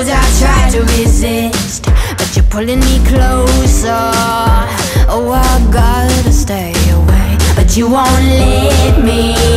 knows I try to resist. But you're pulling me closer. Oh, I gotta stay away. But you won't let me